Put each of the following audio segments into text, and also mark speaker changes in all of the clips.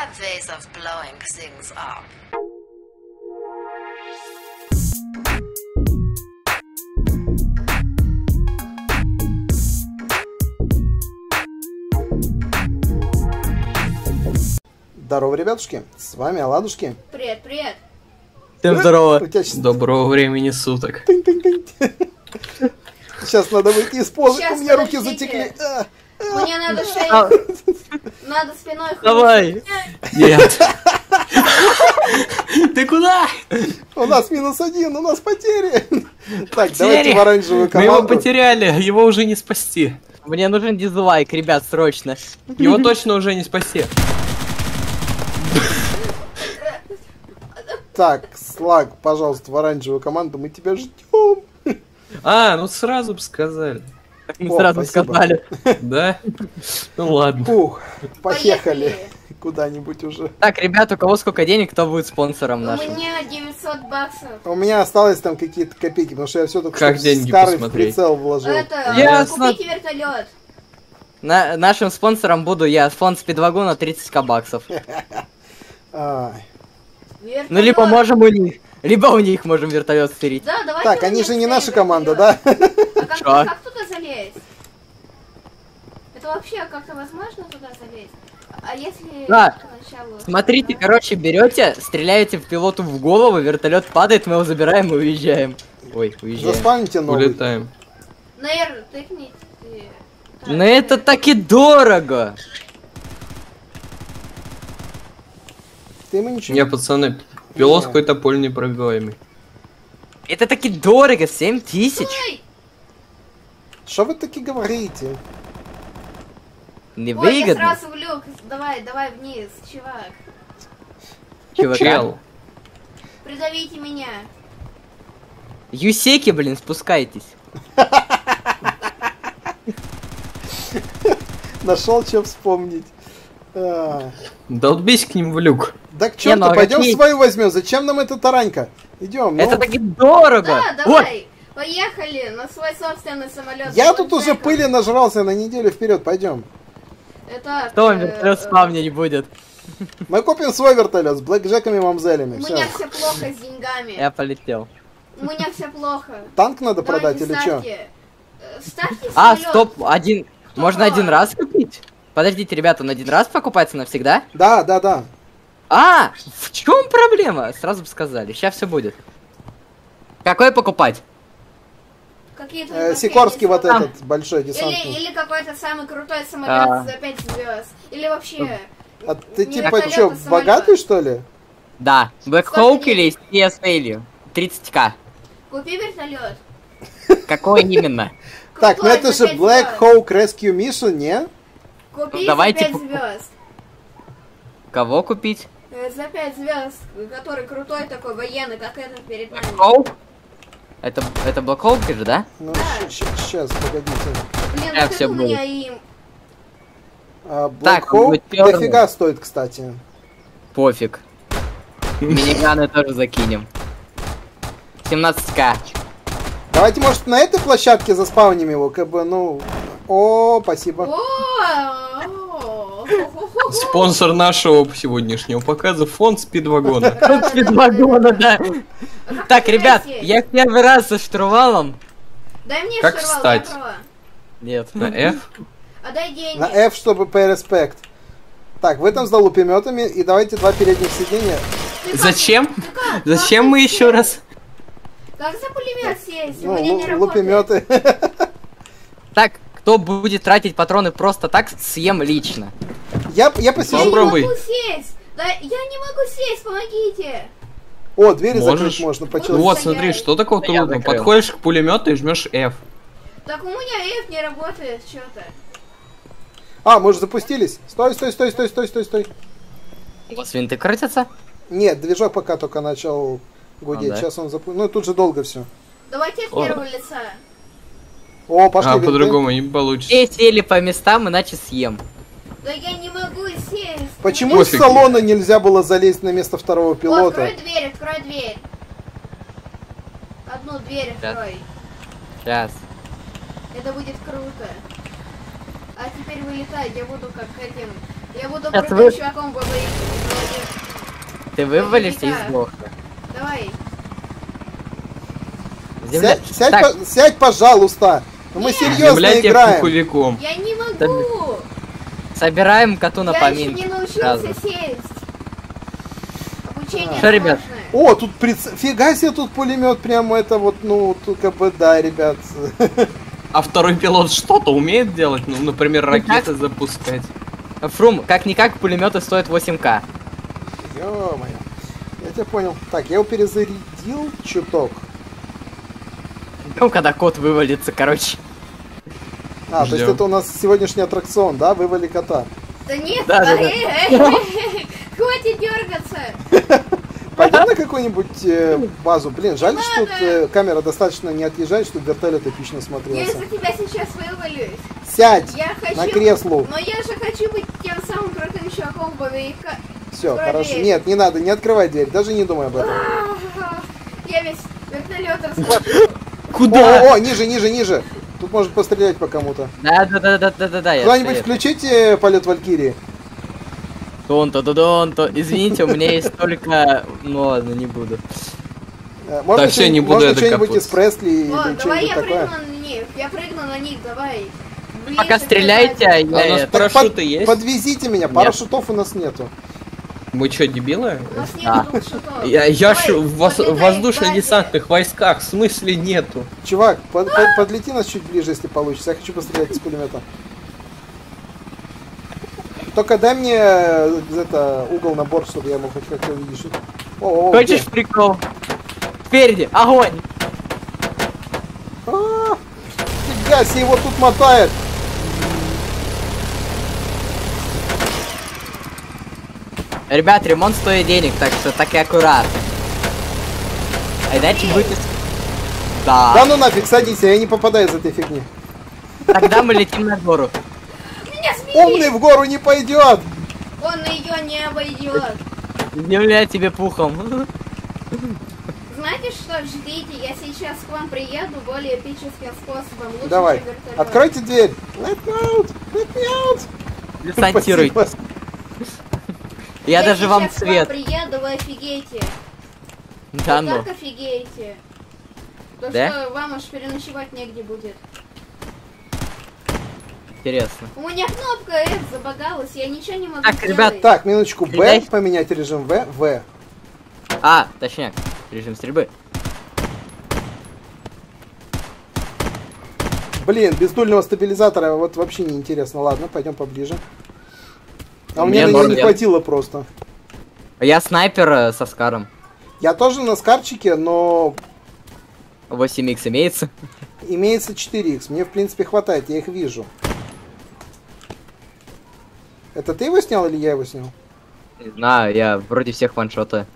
Speaker 1: have ways of blowing things up.
Speaker 2: Здорово, ребятушки, с вами Оладушки.
Speaker 3: Привет, привет.
Speaker 4: Всем
Speaker 2: У
Speaker 4: здорово.
Speaker 5: Доброго времени суток.
Speaker 2: Сейчас надо выйти из позы, у меня руки затекли. А,
Speaker 3: Мне надо шею. Надо спиной ходить.
Speaker 4: Давай.
Speaker 5: Нет. Ты куда?
Speaker 2: У нас минус один, у нас потери. Так,
Speaker 5: Потери.
Speaker 2: давайте в оранжевую
Speaker 5: Мы его
Speaker 2: команду.
Speaker 5: потеряли, его уже не спасти.
Speaker 4: Мне нужен дизлайк, ребят, срочно.
Speaker 5: Его точно уже не спасти.
Speaker 2: Так, Слаг, пожалуйста, в оранжевую команду, мы тебя ждем.
Speaker 5: А, ну сразу бы сказали.
Speaker 4: Так мы
Speaker 2: О,
Speaker 4: сразу
Speaker 2: спасибо.
Speaker 4: сказали.
Speaker 5: Да? Ну ладно.
Speaker 2: Фух, поехали куда-нибудь уже.
Speaker 4: Так, ребят, у кого сколько денег, кто будет спонсором
Speaker 3: У
Speaker 4: нашим?
Speaker 3: меня 900 баксов.
Speaker 2: У меня осталось там какие-то копейки, потому что я все только
Speaker 5: Как деньги
Speaker 2: с карой в
Speaker 5: посмотреть?
Speaker 2: прицел вложил.
Speaker 3: Это,
Speaker 4: Ясно.
Speaker 3: купите вертолет.
Speaker 4: На- нашим спонсором буду я, фонд Спидвагона 30к баксов. Ну, либо можем у них, либо у них можем вертолет стырить.
Speaker 3: Да, давайте
Speaker 2: Так,
Speaker 3: у
Speaker 2: они же не наша команда, да?
Speaker 3: А как, как туда залезть? Это вообще как-то возможно туда залезть? А если
Speaker 4: Да.
Speaker 3: поначалу...
Speaker 4: Смотрите,
Speaker 3: Да?
Speaker 4: короче, берете, стреляете в пилоту в голову, вертолет падает, мы его забираем и уезжаем. Ой, уезжаем.
Speaker 2: Заспавните новый.
Speaker 5: Улетаем.
Speaker 3: Наверное, тыкните. Так,
Speaker 4: Но это так и дорого.
Speaker 2: Ты ему ничего
Speaker 5: Не, пацаны, пилот какой-то поль непробиваемый.
Speaker 4: Это таки дорого, 7 тысяч.
Speaker 3: Ой,
Speaker 2: Что вы таки говорите?
Speaker 3: Ой, я сразу в люк. Давай, давай вниз, чувак.
Speaker 4: чувака.
Speaker 5: Чел.
Speaker 3: Придавите меня.
Speaker 4: Юсеки, блин, спускайтесь.
Speaker 2: Нашел, что вспомнить. А.
Speaker 5: Долбись к ним в люк.
Speaker 2: Да к черту,
Speaker 4: ну а
Speaker 2: пойдем свою возьмем. Зачем нам эта таранька? Идем. ну.
Speaker 4: Это таки дорого.
Speaker 3: Да, давай. Поехали на свой собственный самолет.
Speaker 2: Я тут уже пыли нажрался на неделю вперед. Пойдем.
Speaker 3: Это... э,
Speaker 4: вертолет спавнить будет?
Speaker 2: Мы купим свой вертолет с блэкджеками и мамзелями.
Speaker 3: У меня все плохо с деньгами.
Speaker 4: Я полетел.
Speaker 3: У меня все плохо.
Speaker 2: Танк надо продать или что?
Speaker 3: ставьте. Э,
Speaker 4: А, стоп, один. Можно один раз купить? Подождите, ребята, он один раз покупается навсегда?
Speaker 2: Да, да, да.
Speaker 4: А, в чем проблема? Сразу бы сказали. Сейчас все будет. Какой покупать?
Speaker 3: Какие тут
Speaker 2: Э, Сикорский вот
Speaker 3: слова?
Speaker 2: этот большой десантный.
Speaker 3: Или, или какой-то самый крутой самолет
Speaker 4: А.
Speaker 3: за 5 звезд. Или вообще...
Speaker 2: А ты типа что,
Speaker 3: а
Speaker 2: богатый что ли?
Speaker 4: Да, Black Hawk или CS Value? 30к.
Speaker 3: Купи вертолет.
Speaker 4: Какой именно?
Speaker 2: Так, ну это же Black. Hawk Rescue Mission, не?
Speaker 3: Купи
Speaker 4: давайте
Speaker 3: за 5
Speaker 4: покуп-
Speaker 3: звезд.
Speaker 4: Кого купить?
Speaker 3: Э, За 5 звезд, который крутой такой военный, как этот перед нами.
Speaker 4: Black Hawk? Это, это Black Hawk же, да?
Speaker 2: Ну,
Speaker 3: Да.
Speaker 2: сейчас, погодите.
Speaker 3: Блин,
Speaker 4: Так,
Speaker 3: вот
Speaker 4: всё
Speaker 3: это у
Speaker 4: будет.
Speaker 3: меня им.
Speaker 2: А, Black
Speaker 4: Так, чёрный.
Speaker 2: дофига стоит, кстати.
Speaker 4: Пофиг. Миниганы тоже закинем. 17к.
Speaker 2: Давайте, может, на этой площадке заспавним его, как бы, ну... О, спасибо.
Speaker 3: О.
Speaker 5: Спонсор нашего сегодняшнего показа фонд Спидвагона.
Speaker 4: Тут спидвагона, да. Так, ребят, я первый раз со штурвалом.
Speaker 3: Дай мне
Speaker 5: Как
Speaker 3: штурвал,
Speaker 5: встать?
Speaker 3: я права.
Speaker 4: Нет.
Speaker 5: На F.
Speaker 3: А дай деньги.
Speaker 2: На F, чтобы респект. Так, вы там с лупеметами, и давайте два передних сиденья.
Speaker 3: Ты
Speaker 5: Зачем?
Speaker 3: ты как?
Speaker 5: Зачем
Speaker 3: Как
Speaker 5: мы еще раз?
Speaker 3: Как за пулемет сесть?
Speaker 2: Ну, лупеметы.
Speaker 4: Так, кто будет тратить патроны просто так, съем лично.
Speaker 2: Я, я
Speaker 3: Я
Speaker 2: посижу.
Speaker 5: Попробуй.
Speaker 3: не могу сесть. Да, я не могу сесть, помогите.
Speaker 2: О, двери
Speaker 5: Можешь.
Speaker 2: закрыть можно
Speaker 3: Вот.
Speaker 2: по-человечески.
Speaker 5: Вот, смотри, что такого
Speaker 4: Я
Speaker 5: трудного? Подходишь к пулемету и жмешь F.
Speaker 3: Так у меня F не работает, что-то.
Speaker 2: А, мы уже запустились. Стой, стой, стой, стой, стой, стой, стой.
Speaker 4: У вас винты крутятся?
Speaker 2: Нет, движок пока только начал гудеть.
Speaker 4: А, да?
Speaker 2: Сейчас он запу... Ну, тут же долго все.
Speaker 3: Давайте от первого лица.
Speaker 2: О, пошли
Speaker 5: А,
Speaker 2: винты.
Speaker 5: по-другому не получится.
Speaker 4: Все сели по местам, иначе съем.
Speaker 3: Да я не могу сесть.
Speaker 2: Почему
Speaker 3: Мне-
Speaker 2: из
Speaker 5: Пофиг.
Speaker 2: салона нельзя было залезть на место второго
Speaker 3: О,
Speaker 2: пилота?
Speaker 3: открой дверь, открой дверь. Одну дверь открой.
Speaker 4: Сейчас.
Speaker 3: Это будет круто. А теперь вылетай, я буду как этим. Я буду
Speaker 4: Сейчас
Speaker 3: крутым
Speaker 4: вы-
Speaker 3: чуваком в АБХ.
Speaker 4: Ты вывалишься и
Speaker 3: Наверняка.
Speaker 4: сдохнешь.
Speaker 3: Давай.
Speaker 4: Земля...
Speaker 2: Сядь, сядь,
Speaker 4: Так,
Speaker 2: по- сядь, пожалуйста. Ну, мы серьезно играем.
Speaker 5: пуховиком.
Speaker 3: Я не могу.
Speaker 4: Собираем коту на
Speaker 3: Я еще
Speaker 4: поминки.
Speaker 3: не научился сесть. Обучение
Speaker 4: Что, ребят?
Speaker 2: О, тут приц... фига себе тут пулемет прямо это вот, ну, тут как бы, да, ребят.
Speaker 5: А второй пилот что-то умеет делать? Ну, например, ракеты запускать.
Speaker 4: Фрум, как-никак пулеметы стоят 8к.
Speaker 2: Ё-моё. Я тебя понял. Так, я его перезарядил чуток.
Speaker 4: Ну, когда кот вывалится, короче.
Speaker 2: А, то есть это у нас сегодняшний аттракцион, да? Вывали кота.
Speaker 3: Да нет,
Speaker 4: Да, да,
Speaker 3: а,
Speaker 4: да.
Speaker 3: э, э, э, хватит дергаться.
Speaker 2: Пойдем на какую-нибудь э, базу. Блин, жаль,
Speaker 3: Не
Speaker 2: что тут э, камера достаточно не отъезжает, чтобы вертолет эпично
Speaker 3: Я
Speaker 2: смотрелся.
Speaker 3: из-за тебя сейчас вывалюсь.
Speaker 2: Сядь
Speaker 3: Я хочу...
Speaker 2: на кресло.
Speaker 3: Но я же хочу быть тем самым крутым чуваком боевика.
Speaker 2: Все,
Speaker 3: проверь.
Speaker 2: хорошо. Нет, не надо, не открывай дверь, даже не думай об этом.
Speaker 3: Я весь вертолет раскрою.
Speaker 2: О, о, о, ниже, ниже, ниже. Тут может пострелять по кому-то.
Speaker 4: Да, да, да, да, да, да, да. я
Speaker 2: Кто-нибудь включите полет Валькирии.
Speaker 4: Тон то дон то Извините, у меня есть только. Ну ладно, не буду.
Speaker 2: Э, Можно
Speaker 5: всё,
Speaker 2: что-нибудь-
Speaker 5: не буду
Speaker 2: можно
Speaker 5: я
Speaker 2: что-нибудь из. Пресли или
Speaker 3: давай
Speaker 2: что-нибудь
Speaker 3: я
Speaker 2: такое.
Speaker 3: прыгну на них. Я прыгну на них, давай. Ближе
Speaker 4: Пока стреляйте, а.
Speaker 5: А у
Speaker 4: я
Speaker 5: нас
Speaker 2: Так
Speaker 5: парашюты
Speaker 2: под-
Speaker 5: есть?
Speaker 2: Подвезите меня,
Speaker 4: Нет.
Speaker 2: парашютов у нас нету.
Speaker 5: Мы что, дебилы?
Speaker 4: Да.
Speaker 5: Я, я ж в вос- воздушно-десантных войсках, в смысле нету?
Speaker 2: Чувак, под- под- подлети нас чуть ближе, если получится. Я хочу пострелять из пулемета. Только дай мне э, это угол на борт, чтобы я мог хоть как-то О, о,
Speaker 4: Хочешь
Speaker 2: где?
Speaker 4: прикол? Спереди, огонь!
Speaker 2: А, Фига себе, его тут мотает.
Speaker 4: Ребят, ремонт стоит денег, так что так и аккуратно. А иначе будет...
Speaker 2: Да
Speaker 4: Да,
Speaker 2: ну нафиг, садись, я не попадаю из этой фигни.
Speaker 4: тогда мы летим на гору.
Speaker 2: Умный в гору не пойдет.
Speaker 3: Он ее не обойдет.
Speaker 4: Земля тебе пухом.
Speaker 3: Знаете что, ждите, я сейчас к вам приеду более эпическим способом. Лучше,
Speaker 2: Давай, откройте дверь. Let me out, let me out.
Speaker 4: Десантируй.
Speaker 2: Спасибо.
Speaker 4: Я даже вам цвет.
Speaker 3: приеду, вы офигеете.
Speaker 4: Да
Speaker 3: Вы
Speaker 4: ну.
Speaker 3: так офигеете. То,
Speaker 4: Да?
Speaker 3: что вам уж переночевать негде будет.
Speaker 4: Интересно.
Speaker 3: У меня кнопка F забагалась, я ничего не могу
Speaker 4: Так,
Speaker 3: сделать.
Speaker 4: ребят,
Speaker 2: Так, минуточку. Б, поменять режим В, В.
Speaker 4: А, точнее, режим стрельбы.
Speaker 2: Блин, без дульного стабилизатора вот вообще не интересно. Ладно, пойдем поближе. А
Speaker 4: Мне
Speaker 2: мне не хватило просто.
Speaker 4: Я снайпер э, со скаром.
Speaker 2: Я тоже на скарчике, но
Speaker 4: 8х имеется.
Speaker 2: имеется 4х. Мне, в принципе, хватает, я их вижу. Это ты его снял или я его снял?
Speaker 4: Не знаю, я вроде всех ваншота.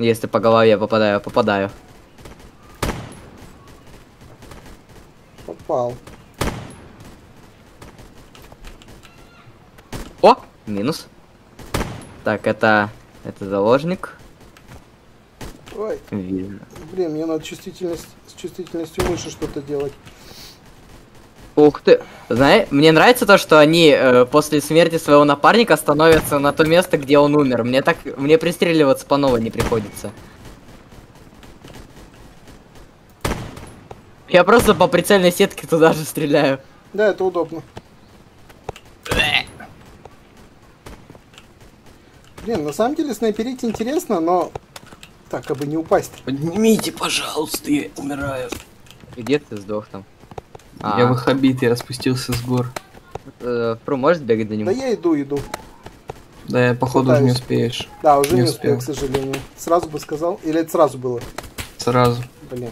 Speaker 4: Если по голове попадаю, попадаю.
Speaker 2: Попал.
Speaker 4: О, минус. Так, это... Это заложник.
Speaker 2: Ой,
Speaker 4: Вижу.
Speaker 2: блин, мне надо чувствительность, с чувствительностью мыши что-то делать.
Speaker 4: Ух ты. Знаешь, мне нравится то, что они э, после смерти своего напарника становятся на то место, где он умер. Мне так, мне пристреливаться по новой не приходится. Я просто по прицельной сетке туда же стреляю.
Speaker 2: Да, это удобно. Блин, на самом деле снайперить интересно, но... Так, как бы не упасть.
Speaker 5: Поднимите, пожалуйста, я умираю.
Speaker 4: Где ты сдох там? А,
Speaker 5: Я в их обид, я спустился с гор.
Speaker 4: э, Пру, может бегать до него?
Speaker 2: Да я иду, иду.
Speaker 5: Да, я походу уже не успеешь.
Speaker 2: Да, уже
Speaker 5: Не
Speaker 2: не, успел, к
Speaker 5: успел.
Speaker 2: сожалению. Сразу бы сказал. Или это сразу было?
Speaker 5: Сразу.
Speaker 2: Блин.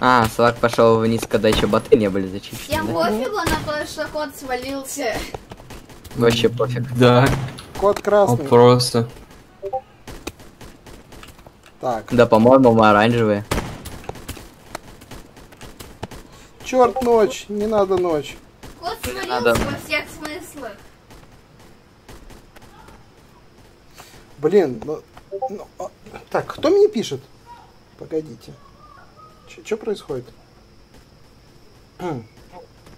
Speaker 4: А, Слак пошел вниз, когда еще боты не были зачищены.
Speaker 3: Всем
Speaker 4: да?
Speaker 3: пофигу на то, что кот свалился.
Speaker 4: Вообще пофиг.
Speaker 5: Да,
Speaker 2: Код красный.
Speaker 5: просто.
Speaker 2: Так.
Speaker 4: Да, по-моему, мы оранжевые.
Speaker 2: Черт, ночь. Не надо ночь.
Speaker 3: Кот свалился
Speaker 4: надо.
Speaker 3: во всех смыслах.
Speaker 2: Блин, ну... ну, а, так, кто мне пишет? Погодите. Что происходит?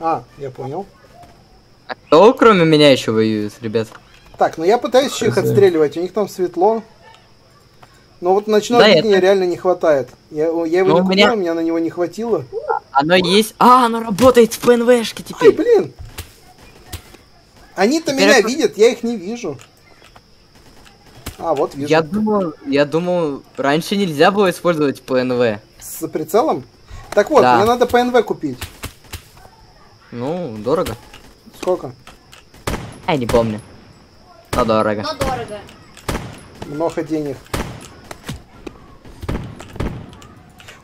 Speaker 2: А, я понял.
Speaker 4: А кто кроме меня еще воюет, ребят?
Speaker 2: Так, ну я пытаюсь еще их отстреливать, у них там светло. Но вот ночного
Speaker 4: Да,
Speaker 2: видения
Speaker 4: это-
Speaker 2: реально не хватает. Я, я его
Speaker 4: Но
Speaker 2: не
Speaker 4: у
Speaker 2: купил,
Speaker 4: меня-
Speaker 2: у меня на него не хватило.
Speaker 4: Оно есть. А, оно работает в ПНВшке
Speaker 2: Ай,
Speaker 4: теперь.
Speaker 2: блин! Они-то
Speaker 4: Теперь
Speaker 2: меня
Speaker 4: это-
Speaker 2: видят, я их не вижу. А, вот вижу.
Speaker 4: Я думал, я думал, раньше нельзя было использовать ПНВ.
Speaker 2: С прицелом? Так вот,
Speaker 4: Да.
Speaker 2: мне надо ПНВ купить.
Speaker 4: Ну, дорого.
Speaker 2: Сколько?
Speaker 4: Я не помню. Но дорого.
Speaker 3: Но дорого.
Speaker 2: Много денег.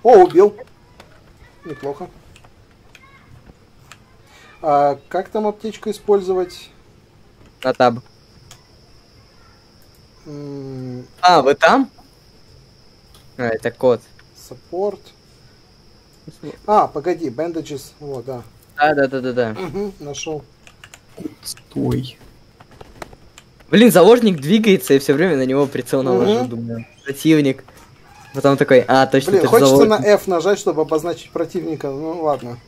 Speaker 2: О, убил. Неплохо. А как там аптечку использовать?
Speaker 4: На таб.
Speaker 2: М,
Speaker 4: А, вы там? А, это код.
Speaker 2: Саппорт. А, погоди, bandages. Вот, да.
Speaker 4: Да, да, да, да, да.
Speaker 2: Угу, нашел.
Speaker 5: Стой.
Speaker 4: Блин, заложник двигается, и все время на него прицел навожу,
Speaker 2: Мгм.
Speaker 4: думаю. Противник. Потом такой, а, точно,
Speaker 2: Блин,
Speaker 4: же
Speaker 2: хочется на
Speaker 4: заложник.
Speaker 2: F нажать, чтобы обозначить противника. Ну ладно.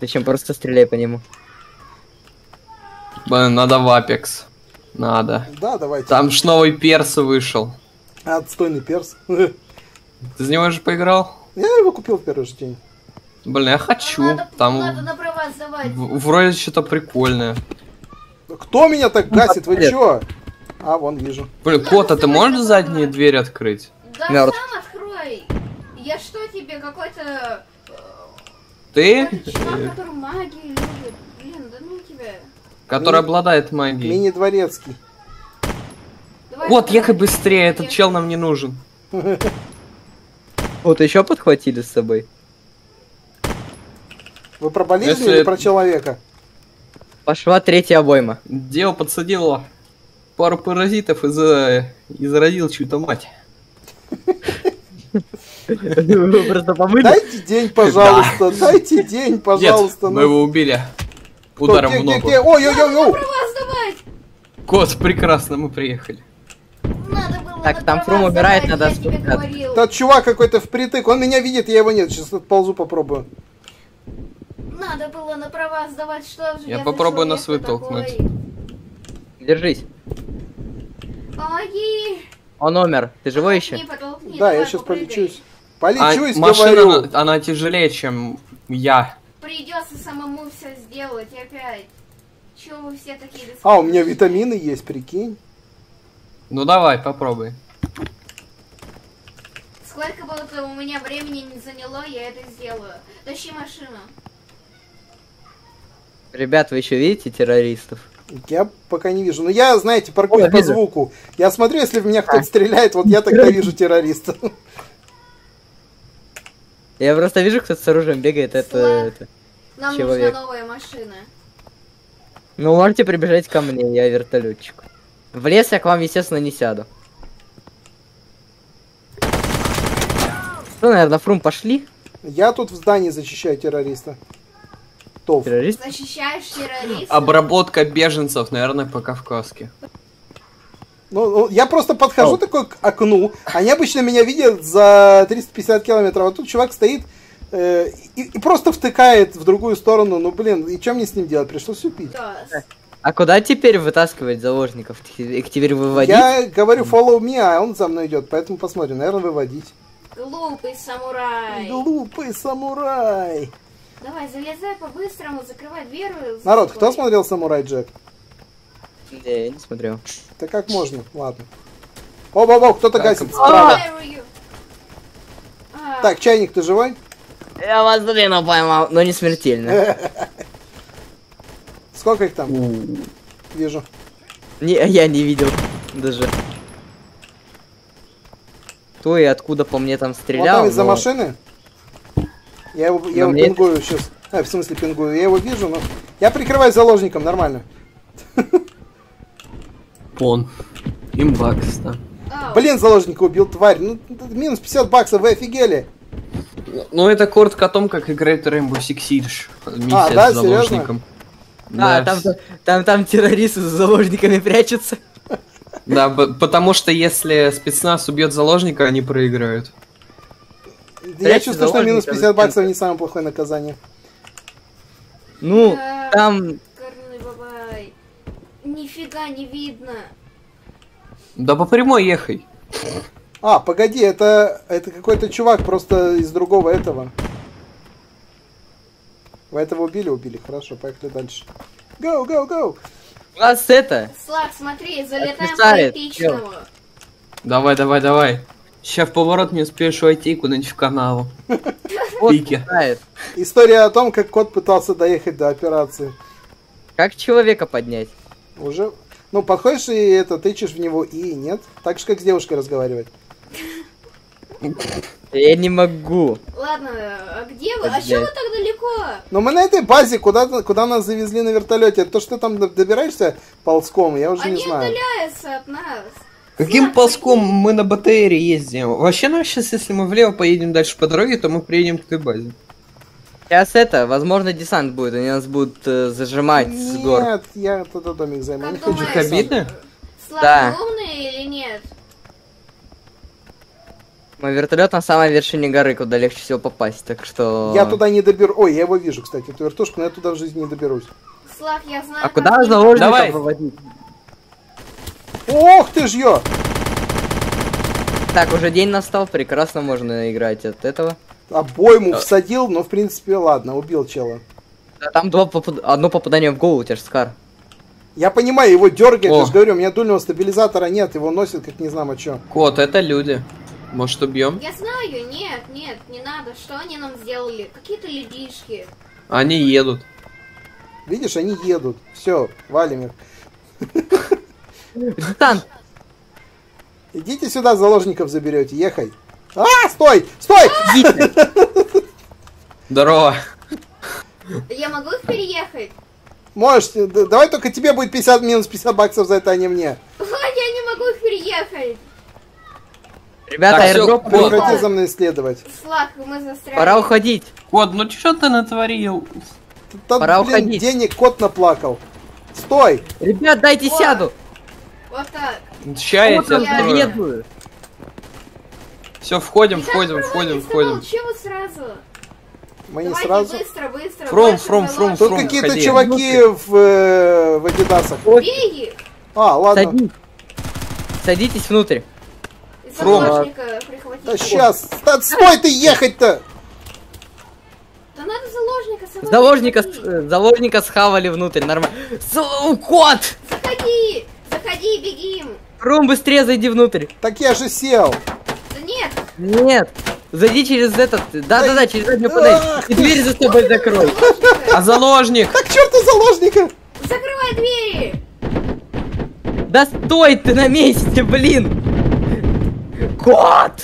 Speaker 4: Зачем просто стреляй по нему?
Speaker 5: Блин, надо в Apex. Надо.
Speaker 2: Да, давайте.
Speaker 5: Там ж новый перс вышел.
Speaker 2: Отстойный перс.
Speaker 5: Ты за него уже поиграл?
Speaker 2: Я его купил в первый же день.
Speaker 5: Блин, я хочу.
Speaker 3: Надо,
Speaker 5: Там
Speaker 3: надо на права сдавать.
Speaker 5: в- вроде что-то прикольное.
Speaker 2: Кто меня так гасит? Вы чё? А, вон вижу.
Speaker 5: Блин, кот, а ты можешь заднюю дверь открыть?
Speaker 3: Да
Speaker 4: Мёртв.
Speaker 3: сам открой. Я что тебе, какой-то... э,
Speaker 5: Ты?
Speaker 3: чувак, который магию любит. Блин, да ну тебя.
Speaker 5: Который
Speaker 2: Ми-
Speaker 5: обладает магией.
Speaker 2: Мини-дворецкий.
Speaker 5: Вот, ехай быстрее, этот чел нам не нужен.
Speaker 4: Вот еще подхватили с собой.
Speaker 2: Вы про болезнь
Speaker 5: Если
Speaker 2: или про человека?
Speaker 4: Пошла третья обойма.
Speaker 5: Дело подсадило пару паразитов и, за... и зародил чью-то мать.
Speaker 4: Вы просто помыли?
Speaker 2: Дайте день, пожалуйста. Дайте день, пожалуйста.
Speaker 5: Нет,
Speaker 2: ну.
Speaker 5: мы его убили. Ударом в ногу.
Speaker 2: Ой-ой-ой-ой.
Speaker 3: Сдавать.
Speaker 5: Кот, прекрасно, мы приехали.
Speaker 3: Надо было
Speaker 4: Так, там Фрум
Speaker 3: сдавать,
Speaker 4: надо
Speaker 3: я тебе
Speaker 4: спускаться.
Speaker 3: говорил.
Speaker 2: Тот чувак какой-то впритык. Он меня видит, я его нет. Сейчас отползу, попробую.
Speaker 3: Надо было на права сдавать, что же
Speaker 5: Я
Speaker 3: за
Speaker 5: попробую нас
Speaker 3: такой?
Speaker 5: вытолкнуть.
Speaker 4: Держись.
Speaker 3: Помоги.
Speaker 4: Он умер. Ты живой еще?
Speaker 3: Толкни, потолкни,
Speaker 2: Да, я сейчас
Speaker 3: попрыгай.
Speaker 2: полечусь.
Speaker 5: А
Speaker 2: Полечусь,
Speaker 5: машина,
Speaker 2: говорю.
Speaker 5: она, она тяжелее, чем я.
Speaker 3: Придется самому все сделать опять. Чего вы все такие
Speaker 2: А, у меня витамины есть, прикинь.
Speaker 5: Ну давай, попробуй.
Speaker 3: Сколько бы у меня времени не заняло, я это сделаю. Тащи машину.
Speaker 4: Ребят, вы еще видите террористов?
Speaker 2: Я пока не вижу. Но я, знаете, паркуюсь
Speaker 4: О,
Speaker 2: по
Speaker 4: вижу.
Speaker 2: звуку. Я смотрю, если в меня кто-то стреляет, вот я тогда вижу террориста.
Speaker 4: Я просто вижу, кто с оружием бегает, это... Это.
Speaker 3: Нам
Speaker 4: Человек.
Speaker 3: нужна новая машина.
Speaker 4: Ну, можете прибежать ко мне, я вертолетчик. В лес я к вам, естественно, не сяду. Ну, наверное, фрум пошли.
Speaker 2: Я тут в здании защищаю террориста. Тов.
Speaker 4: Террорист.
Speaker 3: Защищаешь террористов?
Speaker 5: Обработка беженцев, наверное, по-кавказски.
Speaker 2: Ну, ну, я просто подхожу
Speaker 4: О.
Speaker 2: такой к окну. Они обычно меня видят за 350 километров, а тут чувак стоит э, и, и просто втыкает в другую сторону. Ну, блин, и что мне с ним делать? Пришлось убить.
Speaker 4: А куда теперь вытаскивать заложников? Их теперь выводить?
Speaker 2: Я говорю follow me, а он за мной идет, поэтому посмотрим. Наверное, выводить.
Speaker 3: Глупый самурай.
Speaker 2: Глупый самурай.
Speaker 3: Давай, залезай по-быстрому, закрывай дверь. за
Speaker 2: Народ, кто смотрел Самурай Джек?
Speaker 4: Не, я не смотрел.
Speaker 2: Да как можно? Ладно. О-о-о, кто-то
Speaker 5: Так,
Speaker 2: гасит
Speaker 5: а-
Speaker 2: справа. Так, чайник, ты живой?
Speaker 4: Я вас, блин, поймал, но не смертельно.
Speaker 2: Сколько их там? Вижу.
Speaker 4: Не, я не видел даже. Кто и откуда по мне там
Speaker 2: Вот
Speaker 4: стрелял?
Speaker 2: там из-за
Speaker 4: но-
Speaker 2: машины. Я его, я его
Speaker 4: мне это-
Speaker 2: пингую сейчас. А, в смысле пингую? Я его вижу, но... Я прикрываюсь заложником, нормально.
Speaker 5: Он. Имба, кстати.
Speaker 3: ау.
Speaker 2: Блин, заложника убил, тварь. Ну, минус 50 баксов, вы офигели.
Speaker 5: Ну, это коротко о том, как играет Rainbow Six Siege. Миссия
Speaker 2: А, да,
Speaker 5: с заложником.
Speaker 4: А,
Speaker 5: Да,
Speaker 4: там,
Speaker 5: с-
Speaker 4: там, там террористы с заложниками прячутся.
Speaker 5: да, потому что если спецназ убьет заложника, они проиграют.
Speaker 2: Я чувствую, что минус
Speaker 4: заложника,
Speaker 2: 50 баксов не самое плохое наказание.
Speaker 4: Ну,
Speaker 3: Да,
Speaker 4: там...
Speaker 3: Нифига не видно.
Speaker 5: Да по прямой ехай.
Speaker 2: А, погоди, это, это какой-то чувак просто из другого этого. Вы этого убили? Убили. Хорошо, поехали дальше. Go, go, go!
Speaker 4: У нас это...
Speaker 3: Слав, смотри, залетаем эпичному.
Speaker 5: Давай, давай, давай. Сейчас в поворот не успеешь войти куда-нибудь в канаву. Пики.
Speaker 2: История о том, как кот пытался доехать до операции.
Speaker 4: Как человека поднять?
Speaker 2: Уже... Ну, подходишь и это, тычешь в него и нет. Так же, как с девушкой разговаривать.
Speaker 4: Я не могу.
Speaker 3: Ладно, а где вы? А чего вы так далеко?
Speaker 2: Но мы на этой базе, куда, куда нас завезли на вертолете. То, что ты там добираешься ползком, я уже
Speaker 3: Они
Speaker 2: не знаю.
Speaker 3: отдаляются от нас.
Speaker 5: Каким ползком мы на БТРе ездим? Вообще, ну сейчас, если мы влево поедем дальше по дороге, то мы приедем к той базе.
Speaker 4: Сейчас это, возможно, десант будет, они нас будут э, зажимать с гор.
Speaker 2: Нет, я туда домик займу.
Speaker 3: Как
Speaker 2: не хочу
Speaker 5: обидно?
Speaker 3: Слав,
Speaker 4: Да.
Speaker 3: или нет?
Speaker 4: Мой вертолет на самой вершине горы, куда легче всего попасть, так что...
Speaker 2: Я туда не доберу. Ой, я его вижу, кстати, эту вертушку, но я туда в жизни не доберусь.
Speaker 3: Слав, я знаю,
Speaker 4: А куда заложников
Speaker 5: Давай.
Speaker 4: выводить?
Speaker 2: Ох ты ж ё!
Speaker 4: Так, уже день настал, прекрасно можно играть от этого.
Speaker 2: Обойму всадил, но в принципе ладно, убил чела.
Speaker 4: Да, там два попад- одно попадание в голову, у тебя ж скар.
Speaker 2: Я понимаю, его дергает,
Speaker 5: О.
Speaker 2: я же говорю, у меня дульного стабилизатора нет, его носит как не знамо чё.
Speaker 5: Кот, это люди. Может, убьем?
Speaker 3: Я знаю, нет, нет, не надо. Что они нам сделали? Какие-то людишки.
Speaker 5: Они едут.
Speaker 2: Видишь, они едут. Все, валим их.
Speaker 4: Десант!
Speaker 2: Идите сюда, заложников заберете, ехай. А, стой! Стой!
Speaker 5: Здорово.
Speaker 3: Я могу их переехать?
Speaker 2: Можешь, давай только тебе будет 50 минус 50 баксов за это, а не мне.
Speaker 3: Я не могу их переехать.
Speaker 4: Ребята, аирдроп.
Speaker 2: Прекрати за мной исследовать.
Speaker 3: Слав, мы застряли.
Speaker 4: Пора уходить.
Speaker 5: Кот, ну что ты натворил?
Speaker 2: Там,
Speaker 4: Пора
Speaker 2: блин,
Speaker 4: уходить.
Speaker 2: денег кот наплакал. Стой!
Speaker 4: Ребят, дайте
Speaker 3: О.
Speaker 4: сяду.
Speaker 3: Вот так.
Speaker 5: Я
Speaker 4: Вот
Speaker 3: я
Speaker 4: требую.
Speaker 5: Все, входим, входим, входим, входим.
Speaker 3: Чего сразу?
Speaker 2: Мы не
Speaker 3: Давайте
Speaker 2: сразу.
Speaker 3: быстро, быстро.
Speaker 5: Фром, фром, фром.
Speaker 2: Тут какие-то чуваки в, э, в адидасах.
Speaker 3: Бей их.
Speaker 2: А, ладно.
Speaker 4: Садись. Садитесь внутрь.
Speaker 3: И
Speaker 5: Фром.
Speaker 3: заложника прихватить.
Speaker 2: Да сейчас. Да стой ты ехать-то!
Speaker 3: Да надо заложника
Speaker 4: Заложника, э, заложника схавали внутрь, нормально. С- Кот!
Speaker 3: Заходи, заходи, бегим.
Speaker 4: Рум, быстрее зайди внутрь.
Speaker 2: Так я же сел.
Speaker 3: Да нет.
Speaker 4: Нет. Зайди через этот... Да-да-да, через заднюю панель. И дверь за тобой закрой.
Speaker 5: А заложник?
Speaker 2: Так черта заложника!
Speaker 3: Закрывай двери.
Speaker 4: Да стой ты на месте, блин! Кот!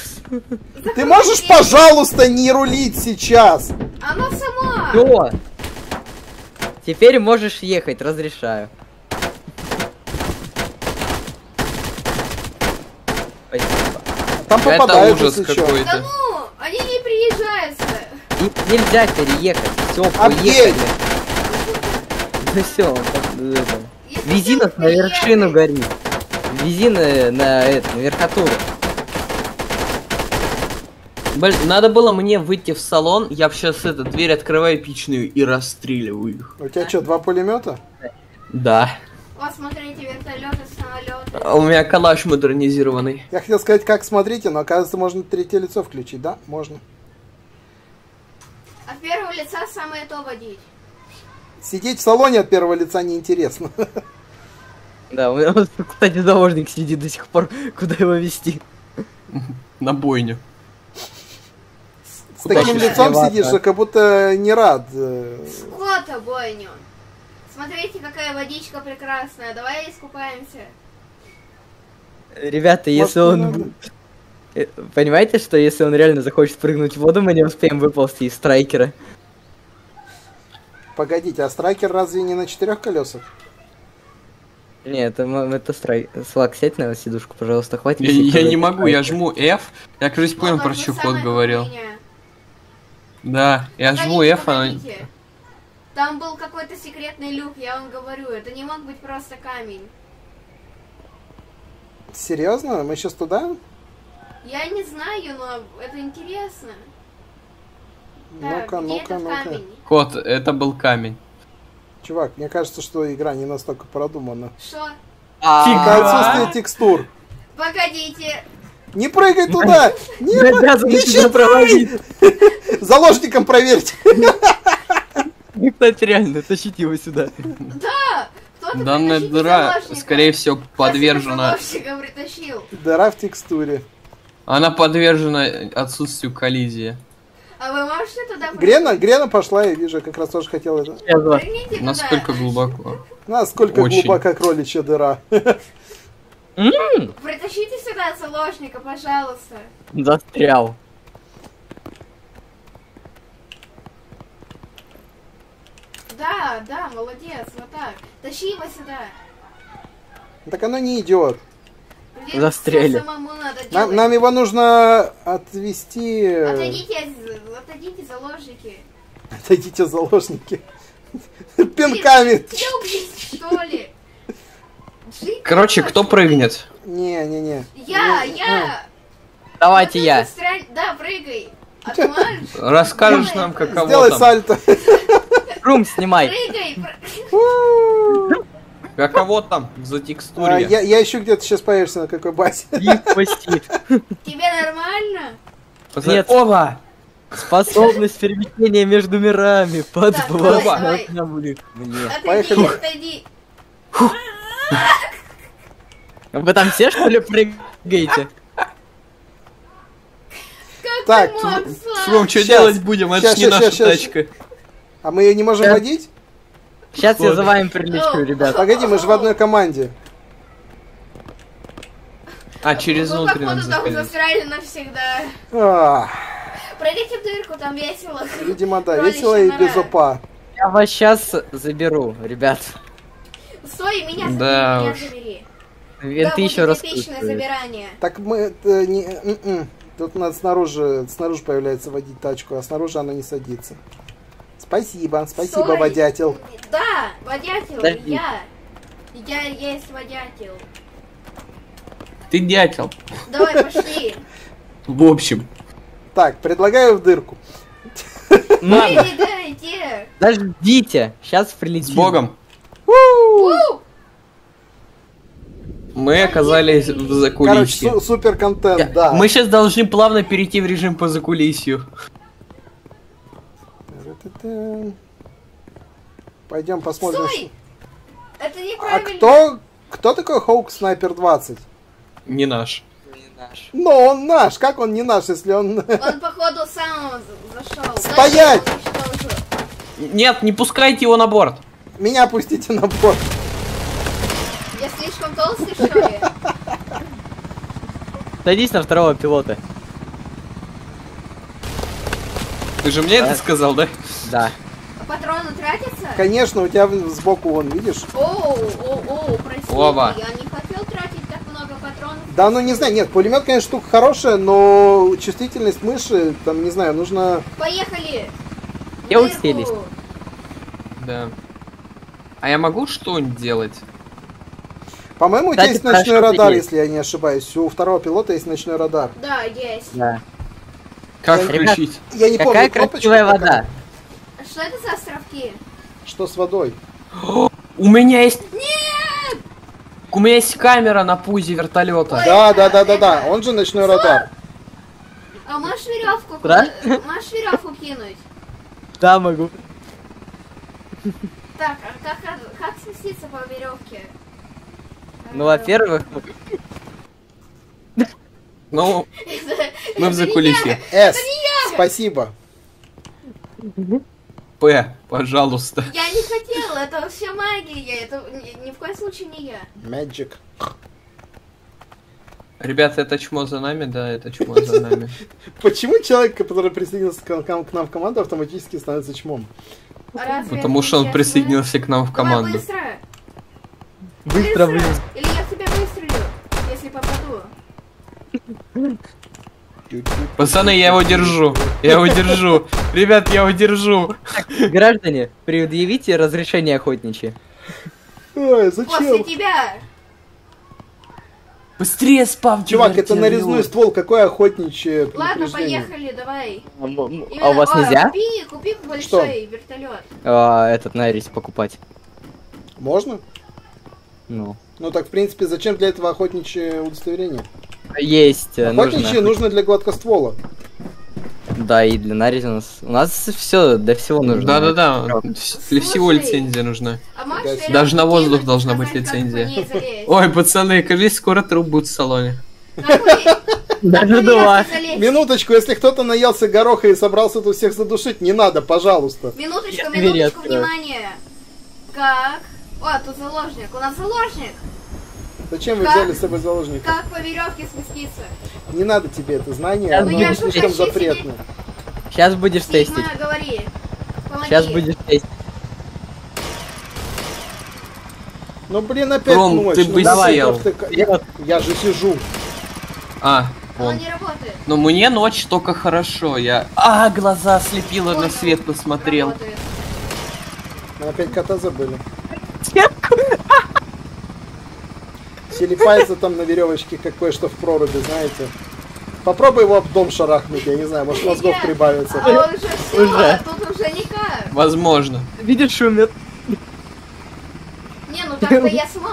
Speaker 2: Ты можешь,
Speaker 3: двери.
Speaker 2: пожалуйста, не рулить сейчас?
Speaker 3: Оно само.
Speaker 4: Все. Теперь можешь ехать, разрешаю. Спасибо.
Speaker 2: Там
Speaker 5: Это
Speaker 2: попадают,
Speaker 5: ужас
Speaker 2: чё.
Speaker 3: Да
Speaker 5: какой-то.
Speaker 3: ну, они не приезжаются.
Speaker 4: И- Нельзя переехать. Все, поехали. Ну все,
Speaker 3: Если
Speaker 4: Вези нас на вершину гори. Вези на, на, это, на верхотуру.
Speaker 5: Блин, надо было мне выйти в салон, я сейчас эту дверь открываю эпичную и расстреливаю их.
Speaker 2: У тебя что, два пулемета?
Speaker 5: Да.
Speaker 3: Вот смотрите, вертолеты.
Speaker 5: А У меня калаш модернизированный.
Speaker 2: Я хотел сказать, как смотрите, но оказывается, можно третье лицо включить, да? Можно.
Speaker 3: От первого лица самое то водить.
Speaker 2: Сидеть в салоне от первого лица неинтересно.
Speaker 4: Да, у меня, вот, кстати, заложник сидит до сих пор. Куда его вести?
Speaker 5: На бойню.
Speaker 2: С
Speaker 4: Куда
Speaker 2: таким лицом
Speaker 4: сливаться?
Speaker 2: сидишь, что как будто не рад. э,
Speaker 3: Скота бойню. Смотрите, какая водичка прекрасная. Давай искупаемся.
Speaker 4: Ребята, если он... Э, Понимаете, что если он реально захочет прыгнуть в воду, мы не успеем выползти из страйкера?
Speaker 2: Погодите, а страйкер разве не на четырех колесах?
Speaker 4: Нет, это, это страй... Слак, сядь на сидушку, пожалуйста, хватит.
Speaker 5: Я, я не могу, я жму F. Я, кажется, понял,
Speaker 3: Вот
Speaker 5: про что
Speaker 3: у
Speaker 5: говорил.
Speaker 3: меня.
Speaker 5: Да, я жму
Speaker 3: Погодите,
Speaker 5: F, а она...
Speaker 3: погодите. Там был какой-то секретный люк, я вам говорю. Это не мог быть просто камень.
Speaker 2: Серьезно? Мы сейчас туда?
Speaker 3: Я не знаю, но это интересно.
Speaker 2: Ну-ка, ну-ка, ну-ка.
Speaker 5: Кот, это был камень.
Speaker 2: Чувак, мне кажется, что игра не настолько продумана.
Speaker 3: Что?
Speaker 4: А,
Speaker 2: отсутствие текстур.
Speaker 3: Погодите.
Speaker 2: Не прыгай туда! Не,
Speaker 4: тебя
Speaker 2: считай! Заложником проверьте.
Speaker 4: Ну, Кстати, реально, тащите его сюда.
Speaker 3: Да!
Speaker 5: Данная дыра, скорее всего, подвержена...
Speaker 2: Дыра в текстуре.
Speaker 5: Она подвержена отсутствию коллизии.
Speaker 3: А вы можете туда?
Speaker 2: Грена, Грена пошла, я вижу, как раз тоже хотела это.
Speaker 3: Прыгните туда.
Speaker 5: Насколько глубоко?
Speaker 2: Насколько
Speaker 5: Очень.
Speaker 2: глубока кроличья дыра.
Speaker 3: Притащите сюда заложника, пожалуйста.
Speaker 4: Застрял.
Speaker 3: Да, да, молодец, вот так. Тащи его сюда.
Speaker 2: Так оно не идет.
Speaker 3: Блин, делать.
Speaker 2: Нам, нам его нужно отвести. э,
Speaker 3: Отойдите, отойдите, заложники.
Speaker 2: Отойдите, заложники. Пинками.
Speaker 3: Что ли?
Speaker 5: Короче,
Speaker 3: не
Speaker 5: кто прыгнет?
Speaker 2: Не-не-не.
Speaker 3: Я,
Speaker 2: Ну,
Speaker 3: я.
Speaker 4: Давайте
Speaker 3: Вот
Speaker 4: я.
Speaker 3: это застряль- Да, прыгай. А?
Speaker 5: Расскажешь нам, каково
Speaker 2: Сделай сальто.
Speaker 4: Рум снимай.
Speaker 5: Каково там за
Speaker 2: А,
Speaker 5: текстуре?
Speaker 2: Я я ищу где-то сейчас появишься на какой базе.
Speaker 4: И спасти.
Speaker 3: Тебе нормально?
Speaker 4: Нет.
Speaker 5: Оба!
Speaker 4: Способность перемещения между мирами. Под
Speaker 3: Так,
Speaker 4: два.
Speaker 3: давай,
Speaker 4: Мне.
Speaker 3: Отойди,
Speaker 2: Поехали.
Speaker 3: отойди.
Speaker 4: Вы там все что ли прыгаете?
Speaker 3: Как
Speaker 2: Так,
Speaker 3: Слав?
Speaker 5: что делать будем? Это
Speaker 2: Щас,
Speaker 5: ж не наша тачка.
Speaker 2: А мы ее не можем
Speaker 4: Сейчас.
Speaker 2: водить?
Speaker 4: Сейчас я за вами прилечу, ребят.
Speaker 2: Погоди, мы же в одной команде.
Speaker 5: А, через
Speaker 3: Вы,
Speaker 5: внутрь нам
Speaker 3: походу, там
Speaker 5: заходить.
Speaker 3: застряли навсегда.
Speaker 2: А,
Speaker 3: Пройдите в дырку, там весело.
Speaker 2: видимо, да,
Speaker 3: Кроличья
Speaker 2: весело и
Speaker 3: нора.
Speaker 2: без упа.
Speaker 4: Я вас сейчас заберу, ребят.
Speaker 3: Стой, меня забери,
Speaker 5: Да
Speaker 3: меня
Speaker 5: уж.
Speaker 3: забери.
Speaker 4: Винты
Speaker 3: да,
Speaker 4: еще раз.
Speaker 3: забирание.
Speaker 2: Так мы это не. м-м. Тут надо снаружи, снаружи появляется водить тачку, а снаружи она не садится. Спасибо, спасибо,
Speaker 3: Стой.
Speaker 2: водятел.
Speaker 3: Да, водятел,
Speaker 4: Подожди.
Speaker 3: я. Я есть водятел.
Speaker 5: Ты дятел.
Speaker 3: Давай, пошли.
Speaker 5: В общем.
Speaker 2: Так, предлагаю в дырку.
Speaker 3: Иди.
Speaker 4: подождите. Сейчас прилетим.
Speaker 5: С Богом. Мы оказались в
Speaker 2: Короче,
Speaker 5: закулисье.
Speaker 2: су- супер контент, да.
Speaker 5: Мы сейчас должны плавно перейти в режим по закулисью.
Speaker 2: Пойдем посмотрим.
Speaker 3: Стой! Это
Speaker 2: А кто, кто такой Хоук Снайпер 20?
Speaker 5: Не наш.
Speaker 2: Ну, он наш. Как он не наш, если он...
Speaker 3: Он, походу, сам за- зашел.
Speaker 2: Стоять!
Speaker 5: Нет, не пускайте его на борт.
Speaker 2: Меня опустите на борт.
Speaker 3: Я слишком толстый, что ли?
Speaker 4: Садись на второго пилота.
Speaker 5: Ты же мне это сказал, да?
Speaker 4: Да.
Speaker 3: А Патроны тратятся?
Speaker 2: Конечно, у тебя сбоку вон, видишь?
Speaker 3: Оу, оу, оу, прости,
Speaker 5: Оба.
Speaker 3: я не хотел тратить так много патронов.
Speaker 2: Да, ну не знаю, нет, пулемет, конечно, штука хорошая, но чувствительность мыши, там, не знаю, нужно...
Speaker 3: Поехали!
Speaker 4: Я уселись.
Speaker 5: Да. А я могу что-нибудь делать?
Speaker 2: По-моему, у тебя есть ночной радар,
Speaker 4: есть.
Speaker 2: если я не ошибаюсь. У второго пилота есть ночной радар.
Speaker 3: Да, есть.
Speaker 4: Да.
Speaker 5: Как
Speaker 4: Ребят,
Speaker 5: включить?
Speaker 2: Я не
Speaker 4: Какая
Speaker 2: помню,
Speaker 4: красивая вода.
Speaker 3: А Что это за островки?
Speaker 2: Что с водой?
Speaker 5: У меня есть... Нет! У меня есть камера на пузе вертолета.
Speaker 3: Ой.
Speaker 2: Да, да, да, да, да, он же ночной радар.
Speaker 3: А можешь веревку?
Speaker 4: Да?
Speaker 3: Можешь веревку кинуть?
Speaker 4: Да, могу.
Speaker 3: Так, а как, как спуститься по веревке?
Speaker 4: Ну, во-первых,
Speaker 5: Ну, мы в закулисье.
Speaker 2: С, спасибо.
Speaker 5: П, пожалуйста.
Speaker 3: Я не хотела, это все магия, это ни, ни в коем случае не я.
Speaker 2: Magic.
Speaker 5: Ребята, это чмо за нами? Да, это чмо за нами.
Speaker 2: Почему человек, который присоединился к, нам в команду, автоматически становится чмом?
Speaker 3: Разве
Speaker 5: Потому что он присоединился к нам в
Speaker 3: Давай
Speaker 5: команду.
Speaker 3: быстро!
Speaker 4: быстро вылез.
Speaker 3: Или я в тебя выстрелю, если попаду.
Speaker 5: Пацаны, я его держу. Я его держу. Ребят, я его держу.
Speaker 4: Граждане, предъявите разрешение охотничье.
Speaker 2: Ой,
Speaker 3: После
Speaker 2: зачем?
Speaker 3: тебя!
Speaker 5: Быстрее спавьте
Speaker 2: Чувак, это нарезной ствол, какое охотничье
Speaker 3: Ладно, поехали, давай.
Speaker 4: А м- м-
Speaker 3: Именно-
Speaker 4: а у вас
Speaker 3: О,
Speaker 4: нельзя
Speaker 3: Купи, купи большой вертолет.
Speaker 4: а, этот на покупать?
Speaker 2: Можно?
Speaker 4: Ну.
Speaker 2: Ну так, в принципе, зачем для этого охотничье удостоверение?
Speaker 4: Есть, э,
Speaker 2: Охотничье
Speaker 4: нужно.
Speaker 2: нужно для гладкоствола.
Speaker 4: Да, и для нарезе у нас. У нас все, для всего нужно.
Speaker 5: Да-да-да, для всего лицензия нужна.
Speaker 3: А
Speaker 2: Даже
Speaker 5: на воздух должна быть лицензия. Ой, пацаны, кажись, скоро труп будет в салоне.
Speaker 4: Даже два.
Speaker 2: Минуточку, если кто-то наелся гороха и собрался тут всех задушить, не надо, пожалуйста.
Speaker 3: Минуточку, минуточку,
Speaker 4: открою.
Speaker 3: внимание. Как? О, тут заложник. У нас заложник.
Speaker 2: Зачем вы
Speaker 3: Как?
Speaker 2: взяли с собой заложника?
Speaker 3: Как по веревке спуститься?
Speaker 2: Не надо тебе это знание, оно
Speaker 4: Ну, я
Speaker 3: же
Speaker 2: слишком
Speaker 3: хочу
Speaker 2: запретное.
Speaker 4: Сейчас будешь тестить.
Speaker 3: Сигма, говори. Помоги.
Speaker 4: Сейчас будешь тестить.
Speaker 2: Ну блин, опять
Speaker 5: Ром,
Speaker 2: ночь.
Speaker 5: ты
Speaker 2: ну
Speaker 5: бы
Speaker 2: давай,
Speaker 5: сел.
Speaker 2: как-то- Я, я же сижу.
Speaker 5: А,
Speaker 3: Оно работает.
Speaker 5: Но мне ночь только хорошо, я... А, глаза слепило, на свет посмотрел.
Speaker 2: Мы опять кота забыли. Телепается там на веревочке, как кое-что в проруби, знаете. Попробуй его об дом шарахнуть, я не знаю, может мозгов
Speaker 3: Нет.
Speaker 2: прибавится.
Speaker 3: А уже все,
Speaker 4: Уже.
Speaker 3: тут уже никак.
Speaker 5: Возможно.
Speaker 4: Видишь, шумит.
Speaker 3: Не, ну так-то я смог.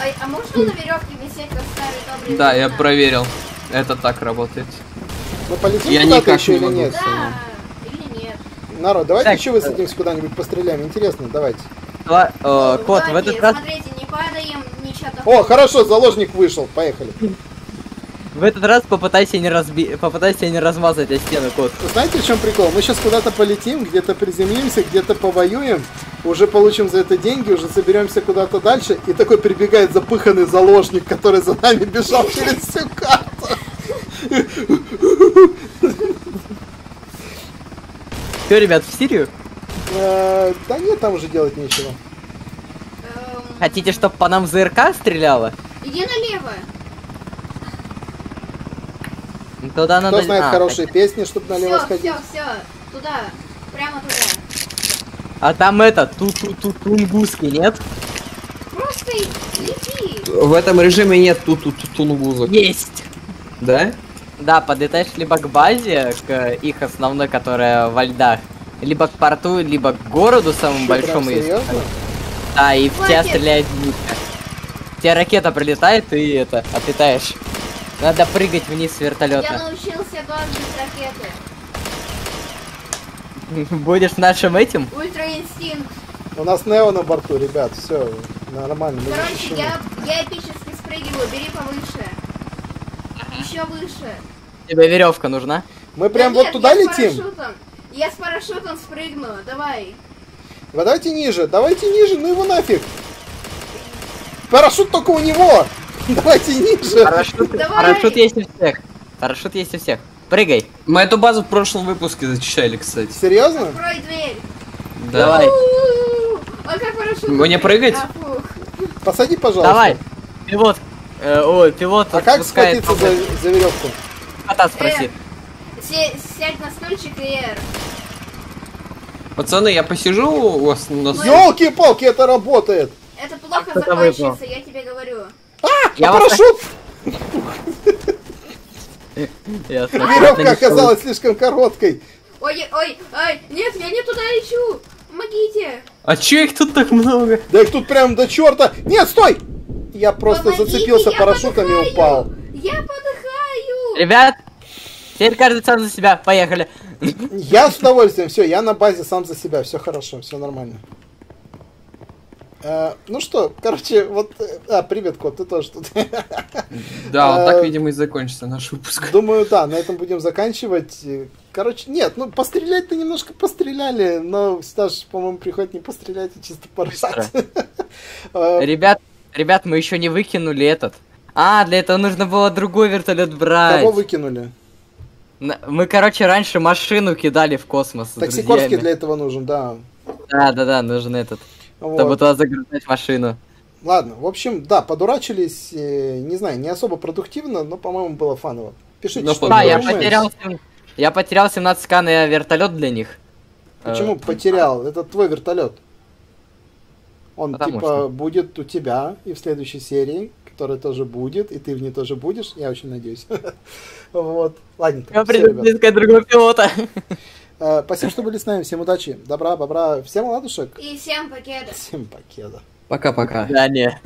Speaker 3: А, а можно на веревке висеть, как старый добрый
Speaker 5: Да, я проверил. Это так работает.
Speaker 2: Мы полетим
Speaker 5: Я
Speaker 2: куда-то
Speaker 5: никак
Speaker 2: еще
Speaker 5: не
Speaker 2: или нет?
Speaker 3: Да, или нет.
Speaker 2: Народ, давайте
Speaker 4: Так,
Speaker 2: еще высадимся куда-нибудь, постреляем. Интересно, давайте.
Speaker 4: Э, Кот, в этот раз,
Speaker 3: Смотрите, не падаем,
Speaker 2: О, хорошо, заложник вышел, поехали.
Speaker 4: в этот раз попытайся не разби, попытайся не размазать о стену, кот.
Speaker 2: Знаете, в чем прикол? Мы сейчас куда-то полетим, где-то приземлимся, где-то повоюем, уже получим за это деньги, уже соберемся куда-то дальше, и такой прибегает запыханный заложник, который за нами бежал через всю карту.
Speaker 4: Все, ребят, в Сирию?
Speaker 2: Э, Да нет, там уже делать нечего.
Speaker 4: Хотите, чтобы по нам ЗРК стреляла?
Speaker 3: иди налево.
Speaker 4: Туда надо...
Speaker 2: Кто знает
Speaker 4: а,
Speaker 2: хорошие песни, чтобы налево
Speaker 3: Все,
Speaker 2: сходить?
Speaker 3: все, все. Туда. Прямо туда.
Speaker 4: А там это, ту-ту-ту-тунгуски, нет?
Speaker 3: Просто лети.
Speaker 5: В этом режиме нет тут тут тунгузок.
Speaker 4: Есть!
Speaker 5: Да?
Speaker 4: Да, подлетаешь либо к базе, к их основной, которая во льдах, либо к порту, либо к городу самому
Speaker 2: Что, прям
Speaker 4: большому.
Speaker 2: серьезно?
Speaker 4: Да, и в тебя стреляет нитка. У тебя ракета прилетает, и это, отлетаешь. Надо прыгать вниз с
Speaker 3: Я
Speaker 4: вертолета.
Speaker 3: научился гон без ракеты.
Speaker 4: Будешь нашим этим?
Speaker 3: Ультра инстинкт.
Speaker 2: У нас Нео на борту, ребят, все нормально.
Speaker 3: Короче, я, я эпически спрыгиваю. Бери повыше. Еще выше.
Speaker 4: Тебе веревка нужна?
Speaker 2: Мы прям
Speaker 3: Да
Speaker 2: вот
Speaker 3: нет,
Speaker 2: туда
Speaker 3: я с
Speaker 2: летим?
Speaker 3: парашютом. Я с парашютом спрыгну. Давай.
Speaker 2: Вы давайте ниже, давайте ниже, ну его нафиг. Парашют только у него. Давайте ниже.
Speaker 4: Парашют,
Speaker 3: Давай.
Speaker 4: парашют есть у всех. Парашют есть у всех. Прыгай.
Speaker 5: Мы эту базу в прошлом выпуске зачищали, кстати.
Speaker 2: Серьезно?
Speaker 3: Открой дверь.
Speaker 5: Да.
Speaker 4: Давай.
Speaker 3: У-у-у. А как парашют?
Speaker 5: Мне прыгать?
Speaker 3: А.
Speaker 2: Посади, пожалуйста.
Speaker 4: Давай. Пилот. Э, ой, пилот
Speaker 2: А как схватиться за, за веревку?
Speaker 4: кота спроси.
Speaker 3: Се- сядь на стульчик и R.
Speaker 5: Пацаны, я посижу у вас на...
Speaker 2: Елки-палки, это работает.
Speaker 3: Это плохо
Speaker 4: кто-то
Speaker 3: закончится,
Speaker 4: выпал.
Speaker 3: я тебе говорю.
Speaker 4: Я
Speaker 2: а
Speaker 4: вас-
Speaker 2: парашют, веревка оказалась слишком короткой.
Speaker 3: Ой, ой, ой, нет, я не туда лечу. Помогите.
Speaker 5: А чё их тут так много?
Speaker 2: Да их тут прям до черта. Нет, стой! Я просто
Speaker 3: Помогите,
Speaker 2: зацепился
Speaker 3: я
Speaker 2: парашютом и упал.
Speaker 3: Я подыхаю.
Speaker 4: Ребят, теперь каждый сам за себя. Поехали.
Speaker 2: Я с удовольствием, все, я на базе сам за себя, все хорошо, все нормально. Э, ну что, короче, вот... э, А, привет, кот, ты тоже тут.
Speaker 5: Да, вот
Speaker 2: Э,
Speaker 5: так, видимо, и закончится наш выпуск.
Speaker 2: Думаю, да, на этом будем заканчивать. Короче, нет, ну пострелять-то немножко постреляли, но сюда же, по-моему, приходит не пострелять, а чисто поржать.
Speaker 4: Ребят, ребят, мы еще не выкинули этот. А, для этого нужно было другой вертолет брать.
Speaker 2: Кого выкинули?
Speaker 4: Мы, короче, раньше машину кидали в космос. друзьями.
Speaker 2: для этого нужен, да.
Speaker 4: Да, да, да, нужен этот.
Speaker 2: Вот.
Speaker 4: Чтобы туда загрузить машину.
Speaker 2: Ладно, в общем, да, подурачились, э, не знаю, не особо продуктивно, но, по-моему, было фаново. Пишите,
Speaker 5: Но
Speaker 2: что
Speaker 4: Да, я потерял, я потерял 17к на вертолет для них.
Speaker 2: Почему
Speaker 4: Э,
Speaker 2: потерял? Это твой вертолет. Он
Speaker 4: Потому
Speaker 2: типа
Speaker 4: что.
Speaker 2: будет у тебя и в следующей серии, которая тоже будет, и ты в ней тоже будешь, я очень надеюсь. Вот. Ладненько.
Speaker 4: Я приду искать другого пилота.
Speaker 2: Э, Спасибо, что были с нами. Всем удачи, добра, бобра, всем ладушек.
Speaker 3: И всем покеда.
Speaker 2: Всем покеда.
Speaker 5: Пока-пока.
Speaker 4: Да, не.